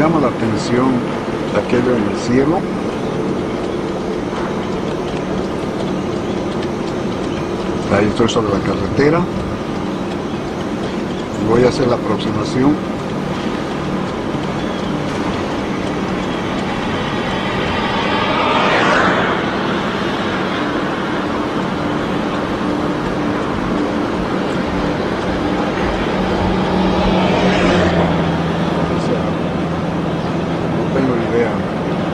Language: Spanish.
llama la atención aquello en el cielo. Ahí estoy sobre la carretera. Voy a hacer la aproximación Yeah.